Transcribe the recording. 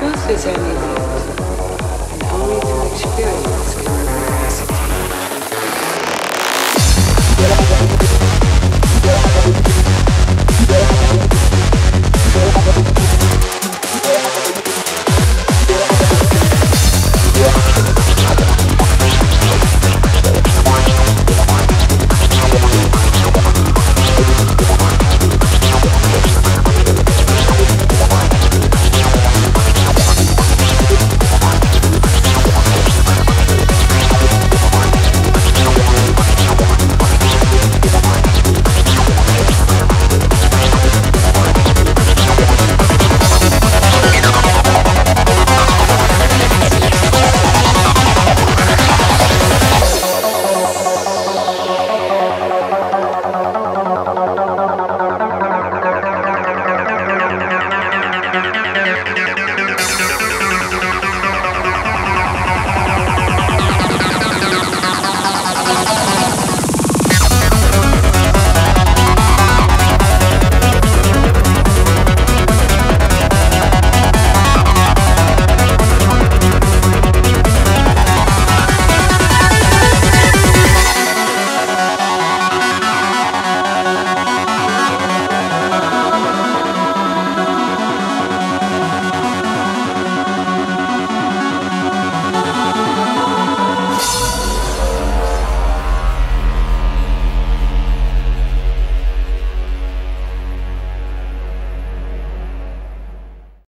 truth is anything, and only through experience.